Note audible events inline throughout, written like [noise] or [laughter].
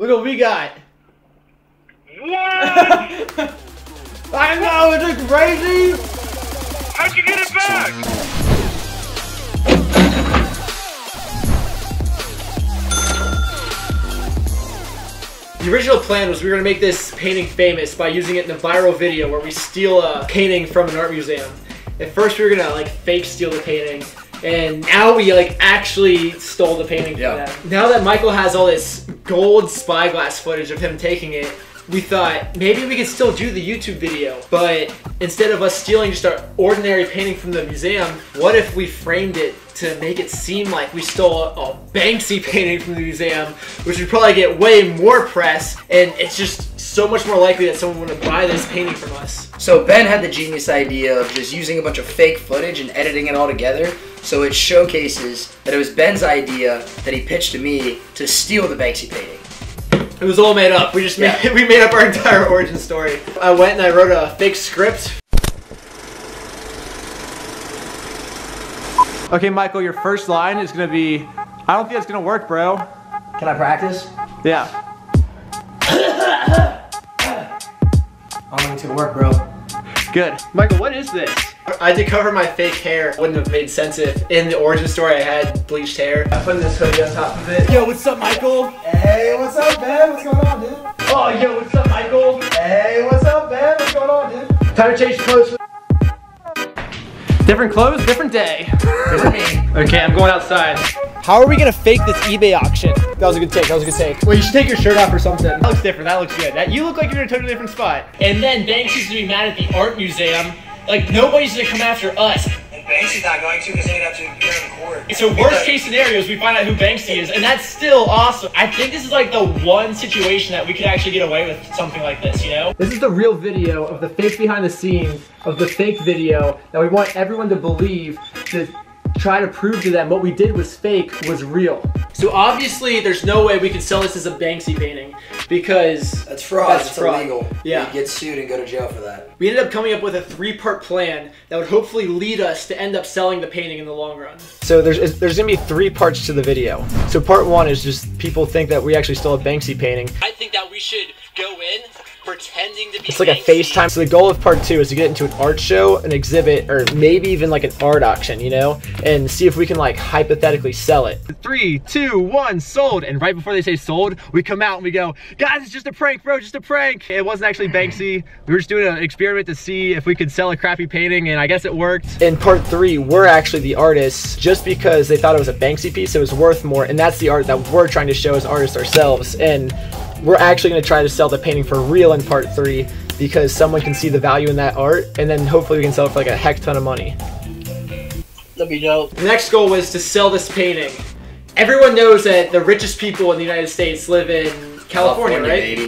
Look what we got. What? [laughs] I know, is it crazy? How'd you get it back? The original plan was we were gonna make this painting famous by using it in a viral video where we steal a painting from an art museum. At first we were gonna like fake steal the painting, and now we like actually stole the painting from Yeah. them. Now that Michael has all this gold spyglass footage of him taking it, we thought maybe we could still do the YouTube video, but instead of us stealing just our ordinary painting from the museum, what if we framed it to make it seem like we stole a Banksy painting from the museum, which would probably get way more press, and it's just so much more likely that someone would buy this painting from us. So Ben had the genius idea of just using a bunch of fake footage and editing it all together. So it showcases that it was Ben's idea that he pitched to me to steal the Banksy painting. It was all made up. We just made, Yeah. [laughs] we made up our entire [laughs] origin story. I went and I wrote a fake script. Okay, Michael, your first line is gonna be, I don't think it's gonna work, bro. Can I practice? Yeah. I don't think it's gonna work, bro. Good. Michael, what is this? I had to cover my fake hair. Wouldn't have made sense if in the origin story I had bleached hair. I put this hoodie on top of it. Yo, what's up, Michael? Hey, what's up, man? What's going on, dude? Oh, yo, what's up, Michael? Hey, what's up, man? What's going on, dude? Time to change clothes. Different clothes, different day. [laughs] Okay, I'm going outside. How are we gonna fake this eBay auction? That was a good take, that was a good take. Well, you should take your shirt off or something. That looks different, that looks good. That, you look like you're in a totally different spot. And then Banksy's gonna be mad at the art museum. Like, nobody's gonna come after us. And Banksy's not going to because they'd have to appear in court. So worst case scenario is we find out who Banksy is, and that's still awesome. I think this is like the one situation that we could actually get away with something like this, you know? This is the real video of the fake behind the scenes of the fake video that we want everyone to believe to try to prove to them what we did was fake was real. So obviously there's no way we could sell this as a Banksy painting because That's fraud. That's it's fraud. illegal. Yeah. You get sued and go to jail for that. we ended up coming up with a three-part plan that would hopefully lead us to end up selling the painting in the long run. So there's there's gonna be three parts to the video. So part one is just people think that we actually stole a Banksy painting. I think that we should go in pretending to be. It's like a FaceTime. So the goal of part two is to get into an art show, an exhibit, or maybe even like an art auction, you know, and see if we can like hypothetically sell it. Three, two, one, sold. And right before they say sold, we come out and we go, guys, it's just a prank, bro, just a prank. It wasn't actually Banksy. We were just doing an experiment to see if we could sell a crappy painting, and I guess it worked. In part three, we're actually the artists just because they thought it was a Banksy piece, it was worth more, and that's the art that we're trying to show as artists ourselves. And we're actually going to try to sell the painting for real in part three because someone can see the value in that art, and then hopefully we can sell it for like a heck ton of money. That'd be dope. The next goal was to sell this painting. Everyone knows that the richest people in the United States live in California, right? baby.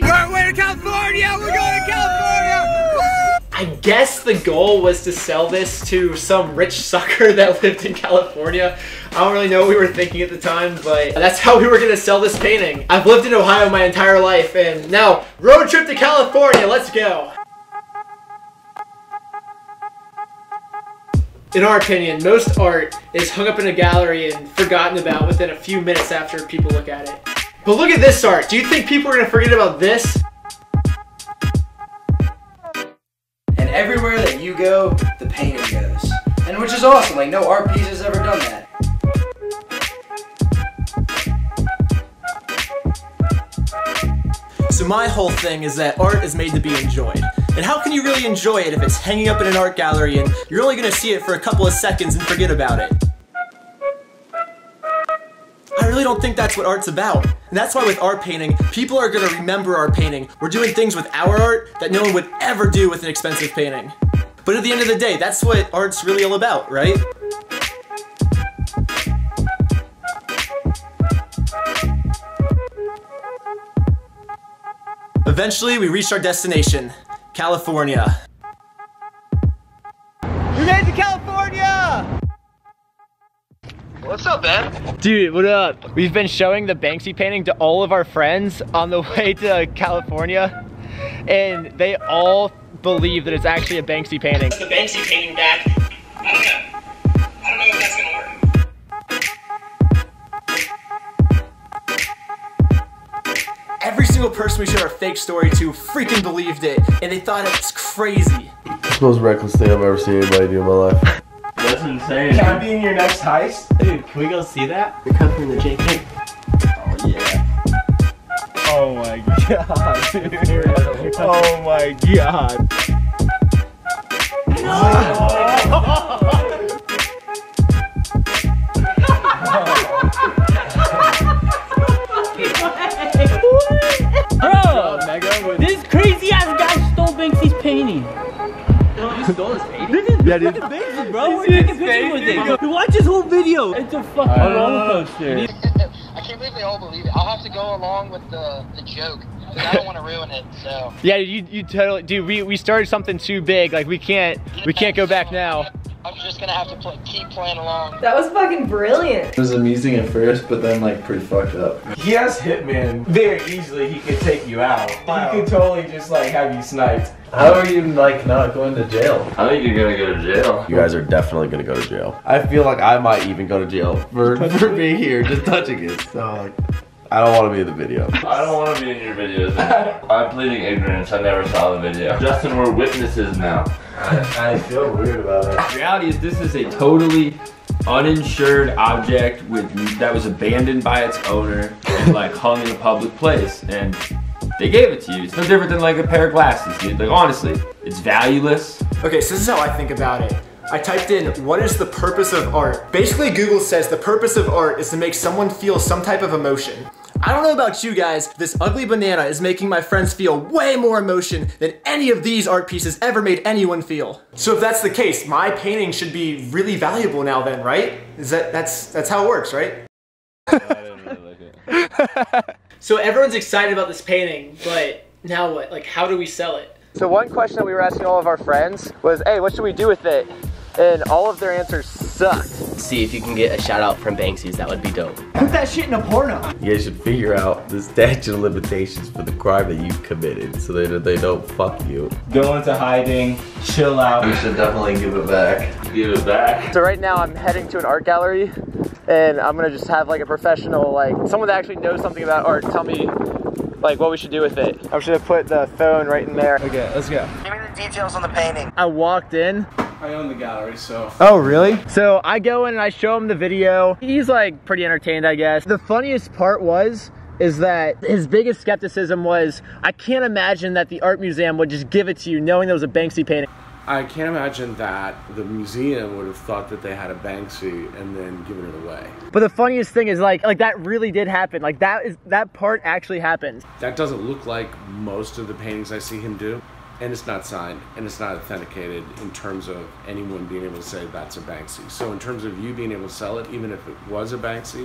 I guess the goal was to sell this to some rich sucker [laughs] that lived in California. I don't really know what we were thinking at the time, but that's how we were gonna sell this painting. I've lived in Ohio my entire life, and now road trip to California, let's go. In our opinion, most art is hung up in a gallery and forgotten about within a few minutes after people look at it. But look at this art. Do you think people are gonna forget about this? Everywhere that you go, the painting goes. And which is awesome. Like no art piece has ever done that. So my whole thing is that art is made to be enjoyed. And how can you really enjoy it if it's hanging up in an art gallery and you're only gonna see it for a couple of seconds and forget about it? I really don't think that's what art's about. And that's why with art painting, people are gonna remember our painting. We're doing things with our art that no one would ever do with an expensive painting. But at the end of the day, that's what art's really all about, right? Eventually, we reached our destination, California. We made it to California! What's up, Ben? Dude, what up? We've been showing the Banksy painting to all of our friends on the [laughs] way to California, and they all believe that it's actually a Banksy painting. The Banksy painting back. I don't know. I don't know if that's gonna work. Every Every single person we showed our fake story to freaking believed it, and they thought it was crazy. It's the most reckless thing I've ever seen anybody do in my life. That's insane. Can I be in your next heist? Dude, can we go see that? You're coming covering the JK. Oh yeah. [laughs] Oh, my god, dude. [laughs] Oh my god. Bro, [laughs] painting? This is yeah, dude. Bro. We're taking pictures with it. You watch his whole video. It's a fucking roller coaster. I can't believe they all believe it. I'll have to go along with the, the joke. 'cause I don't want to ruin it, so. Yeah, you you totally dude, we, we started something too big. Like we can't we can't go back now. I'm just gonna have to play, keep playing along. That was fucking brilliant. It was amusing at first, but then like pretty fucked up. He has Hitman. Very easily, he could take you out. He could totally just like have you sniped. How are you like not going to jail? I think you're gonna go to jail. You guys are definitely gonna go to jail. I feel like I might even go to jail for, [laughs] for being here, just touching it. So like, I don't want to be in the video. I don't want to be in your videos. I'm pleading ignorance. I never saw the video. Justin, we're witnesses now. I, I feel weird about it. The reality is this is a totally uninsured object with that was abandoned by its owner and like hung in a public place and they gave it to you. It's no different than like a pair of glasses, dude. Like honestly, it's valueless. Okay, so this is how I think about it. I typed in, what is the purpose of art? Basically, Google says the purpose of art is to make someone feel some type of emotion. I don't know about you guys, this ugly banana is making my friends feel way more emotion than any of these art pieces ever made anyone feel. So if that's the case, my painting should be really valuable now then, right? Is that, that's, that's how it works, right? [laughs] So everyone's excited about this painting, but now what? Like how do we sell it? So one question that we were asking all of our friends was, hey, what should we do with it? And all of their answers sucked. See if you can get a shout out from Banksy's, that would be dope. Put that shit in a porno. You guys should figure out the statute of limitations for the crime that you committed so that they don't fuck you. Go into hiding, chill out. You should definitely give it back. Give it back. So right now I'm heading to an art gallery and I'm gonna just have like a professional, like someone that actually knows something about art tell me like what we should do with it. I'm just gonna put the phone right in there. Okay, let's go. Give me the details on the painting. I walked in. I own the gallery, so. Oh, really? So I go in and I show him the video. He's like pretty entertained, I guess. The funniest part was is that his biggest skepticism was, I can't imagine that the art museum would just give it to you knowing there was a Banksy painting. I can't imagine that the museum would have thought that they had a Banksy and then given it away. But the funniest thing is like like that really did happen. Like that is that part actually happened. That doesn't look like most of the paintings I see him do. And it's not signed and it's not authenticated in terms of anyone being able to say that's a Banksy. So in terms of you being able to sell it, even if it was a Banksy,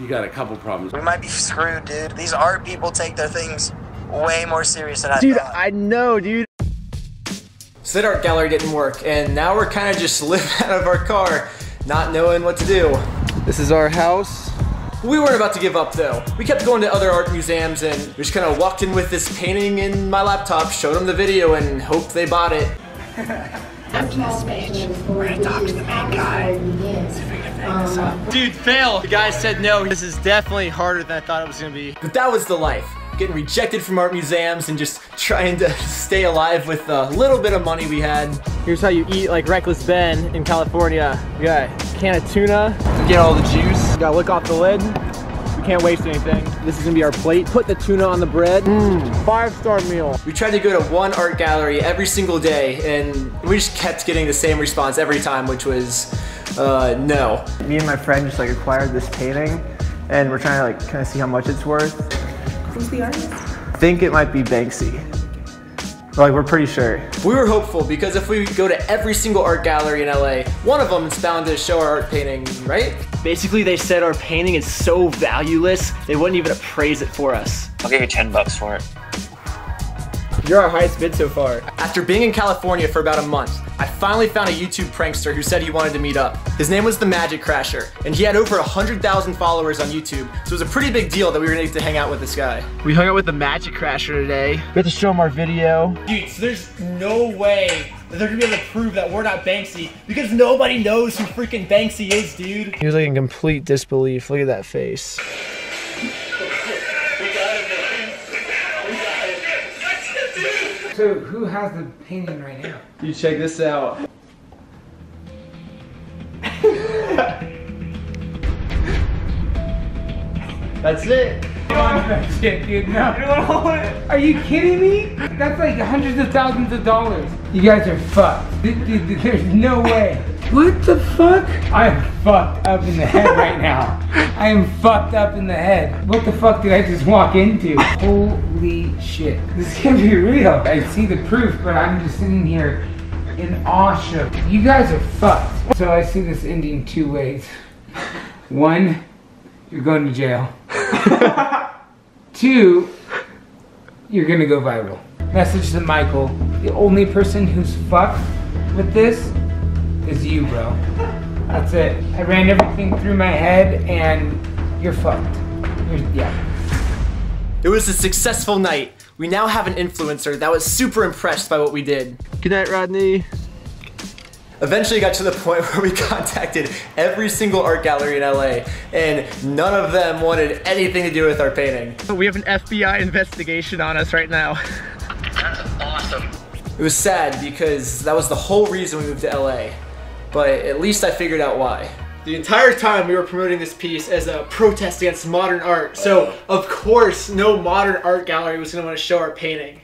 you got a couple problems. We might be screwed, dude. These art people take their things way more serious than I Dude, thought. I know, dude. So that art gallery didn't work, and now we're kind of just [laughs] living out of our car, not knowing what to do. This is our house. We weren't about to give up though. We kept going to other art museums and we just kind of walked in with this painting in my laptop, showed them the video, and hoped they bought it. After this speech, we're gonna talk to the main guy. See if we can figure this um, out. Dude, fail. The guy said no. This is definitely harder than I thought it was gonna be. But that was the life. Getting rejected from art museums and just trying to [laughs] stay alive with the little bit of money we had. Here's how you eat like Reckless Ben in California. You got a can of tuna, you get all the juice, you gotta lick off the lid. We can't waste anything. This is gonna be our plate. Put the tuna on the bread. Mmm, five star meal. We tried to go to one art gallery every single day and we just kept getting the same response every time, which was uh, no. Me and my friend just like acquired this painting and we're trying to like kind of see how much it's worth. Who's the artist? Think it might be Banksy. Like we're pretty sure. We were hopeful because if we go to every single art gallery in LA, one of them is bound to show our art painting, right? Basically, they said our painting is so valueless, they wouldn't even appraise it for us. I'll give you 10 bucks for it. You're our highest bid so far. After being in California for about a month, I finally found a YouTube prankster who said he wanted to meet up. His name was The Magic Crasher, and he had over 100,000 followers on YouTube, so it was a pretty big deal that we were gonna get to hang out with this guy. We hung out with the Magic Crasher today. We had to show him our video. Dude, so there's no way that they're gonna be able to prove that we're not Banksy because nobody knows who freaking Banksy is, dude. He was like in complete disbelief. Look at that face. So who has the painting right now? You check this out. That's it. That's dude. No. Are you kidding me? That's like hundreds of thousands of dollars. You guys are fucked. Dude, dude, there's no way. What the fuck? I am fucked up in the head right now. I am fucked up in the head. What the fuck did I just walk into? Holy shit. [laughs] This can't be real. I see the proof, but I'm just sitting here in awe. You guys are fucked. So I see this ending two ways. [laughs] One, you're going to jail. [laughs] Two, you're gonna go viral. Message to Michael. The only person who's fucked with this is you, bro. That's it. I ran everything through my head and you're fucked. You're, yeah. It was a successful night. We now have an influencer that was super impressed by what we did. Good night, Rodney. Eventually got to the point [laughs] where we contacted every single art gallery in LA and none of them wanted anything to do with our painting. We have an FBI investigation on us right now. That's awesome. It was sad because that was the whole reason we moved to LA, but at least I figured out why. The entire time we were promoting this piece as a protest against modern art, so oh, of course no modern art gallery was gonna wanna show our painting.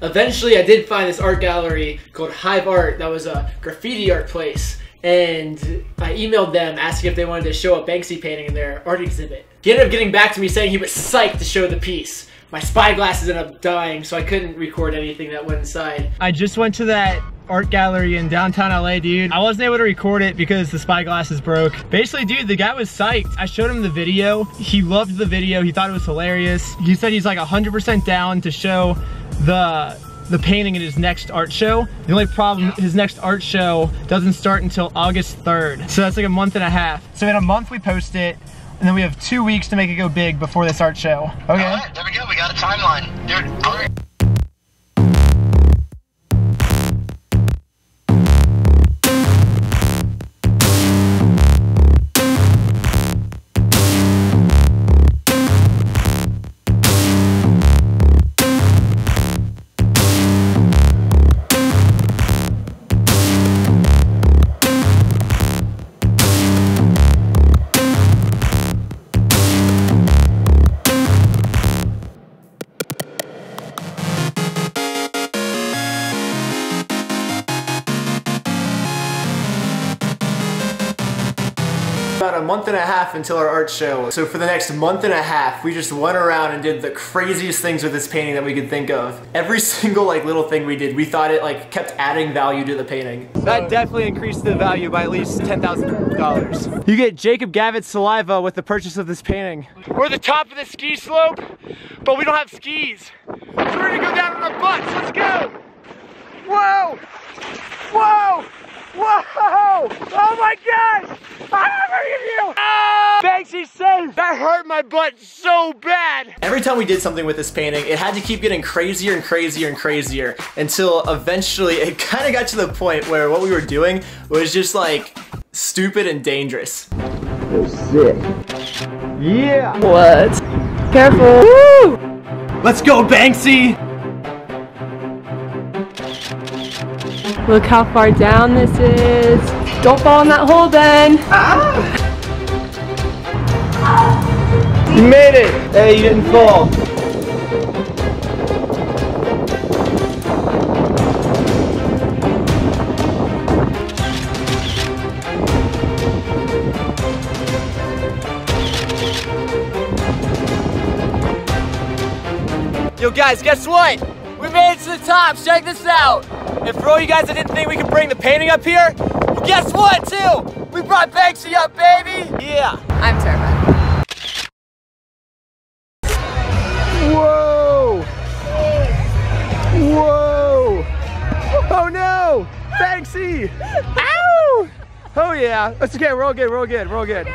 Eventually I did find this art gallery called Hive Art that was a graffiti art place and I emailed them asking if they wanted to show a Banksy painting in their art exhibit. He ended up getting back to me saying he was psyched to show the piece. My spy glasses ended up dying so I couldn't record anything that went inside. I just went to that art gallery in downtown LA, dude. I wasn't able to record it because the spy glasses broke. Basically, dude, the guy was psyched. I showed him the video. He loved the video. He thought it was hilarious. He said he's like 100% down to show the the painting in his next art show. The only problem, his next art show doesn't start until August 3rd. So that's like a month and a half. So in a month we post it, and then we have two weeks to make it go big before this art show. Okay? All right, there we go. We got a timeline. Dude, about a month and a half until our art show. So for the next month and a half, we just went around and did the craziest things with this painting that we could think of. Every [laughs] single like little thing we did, we thought it like kept adding value to the painting. That definitely increased the value by at least $10,000. You get Jacob Gavitt's saliva with the purchase of this painting. We're at the top of the ski slope, but we don't have skis. So we're gonna go down on our butts, let's go! Whoa! Whoa! Whoa! Oh my gosh! I'm you! Ah! Banksy safe! That hurt my butt so bad! Every time we did something with this painting, it had to keep getting crazier and crazier and crazier until eventually it kind of got to the point where what we were doing was just like stupid and dangerous. Oh shit. Yeah! What? Careful! Woo! Let's go, Banksy! Look how far down this is. Don't fall in that hole, Ben. You made it! Hey, you didn't fall. Yo guys, guess what? We made it to the top, check this out! And for all you guys that didn't think we could bring the painting up here, well, guess what too? We brought Banksy up, baby! Yeah! I'm terrified. Whoa! Whoa! Oh no! Banksy! Ow! Oh yeah, that's okay, we're all good, we're all good, we're all good.